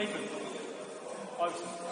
Nathan. Iverson.